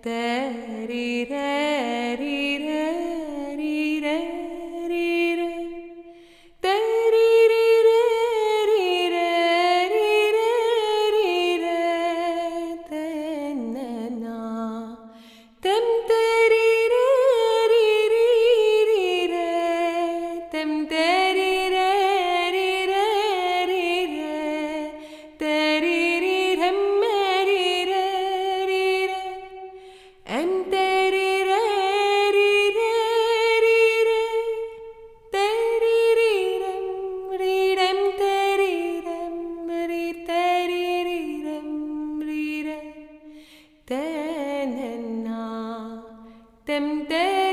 Teri, re, re. Them days.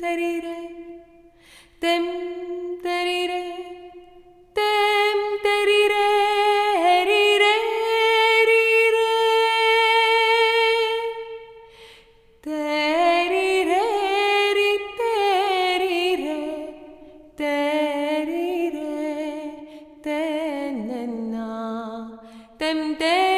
terire tem terire tem terire rire rire. Terire ri terire terire tenenna tem terire